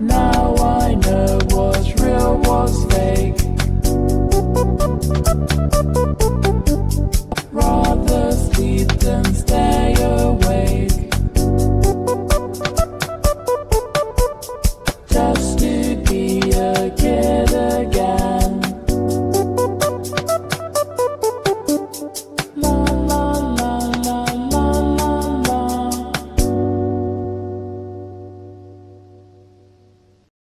Now I know what's real, what's fake.